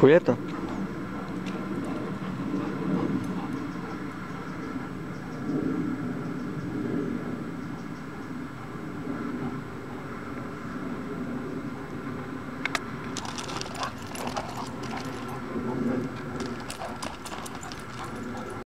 Julieta.